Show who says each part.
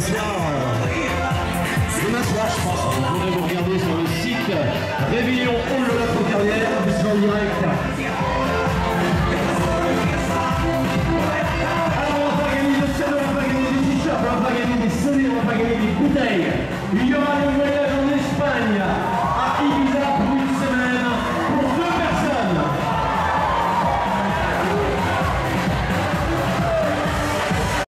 Speaker 1: soir. Demain soir, je pense. Vous pourrez vous regarder sur le site Révillon Hall de la Carrière. Vous serez en direct. Alors, on va gagner des sols, on va gagner des t-shirts, on va gagner des souliers, on va gagner des bouteilles.